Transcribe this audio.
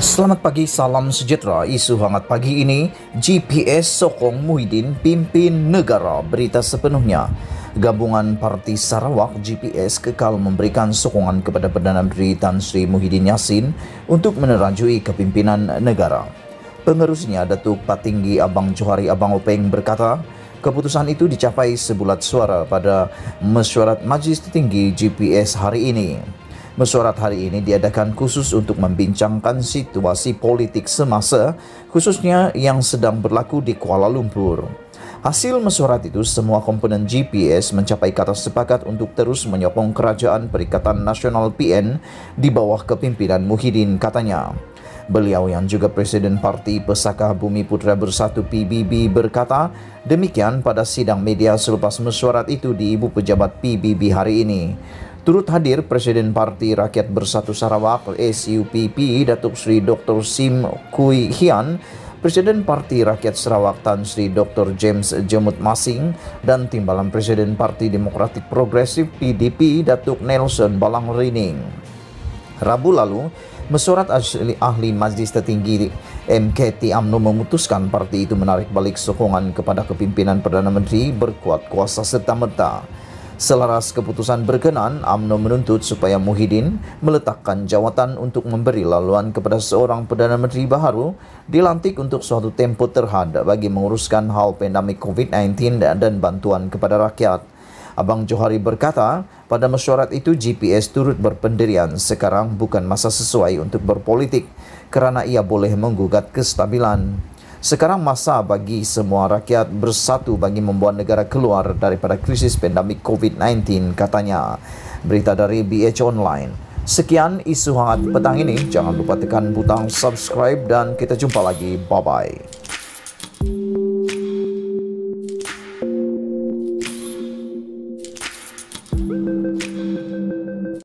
Selamat pagi, salam sejahtera. Isu hangat pagi ini, GPS sokong Muhyiddin pimpin negara. Berita sepenuhnya. Gabungan Parti Sarawak GPS kekal memberikan sokongan kepada Perdana Menteri Tan Sri Muhyiddin Yassin untuk menerajui kepimpinan negara. Pengerusnya Datuk Patinggi Abang Johari Abang Openg berkata, keputusan itu dicapai sebulat suara pada mesyuarat Majlis Tertinggi GPS hari ini. Mesyuarat hari ini diadakan khusus untuk membincangkan situasi politik semasa, khususnya yang sedang berlaku di Kuala Lumpur. Hasil mesyuarat itu, semua komponen GPS mencapai kata sepakat untuk terus menyokong kerajaan Perikatan Nasional PN di bawah kepimpinan Muhyiddin katanya. Beliau yang juga Presiden Parti Pesaka Bumi Putra Bersatu PBB berkata, demikian pada sidang media selepas mesyuarat itu di Ibu Pejabat PBB hari ini. Turut hadir Presiden Parti Rakyat Bersatu Sarawak SUPP Datuk Sri Dr. Sim Kui Hian, Presiden Parti Rakyat Sarawak Tan Sri Dr. James Jemut Masing dan Timbalan Presiden Parti Demokratik Progresif PDP Datuk Nelson Balang Rining. Rabu lalu, mesyuarat ahli, ahli Majlis Tertinggi MKT AMNO memutuskan parti itu menarik balik sokongan kepada kepimpinan Perdana Menteri berkuat kuasa serta-merta. Selaras keputusan berkenan, AMNO menuntut supaya Muhyiddin meletakkan jawatan untuk memberi laluan kepada seorang Perdana Menteri baharu dilantik untuk suatu tempoh terhad bagi menguruskan hal pandemik COVID-19 dan bantuan kepada rakyat. Abang Johari berkata, pada mesyuarat itu GPS turut berpendirian sekarang bukan masa sesuai untuk berpolitik kerana ia boleh menggugat kestabilan. Sekarang masa bagi semua rakyat bersatu bagi membuat negara keluar daripada krisis pandemik COVID-19 katanya. Berita dari BH Online. Sekian isu hangat petang ini. Jangan lupa tekan butang subscribe dan kita jumpa lagi. Bye-bye.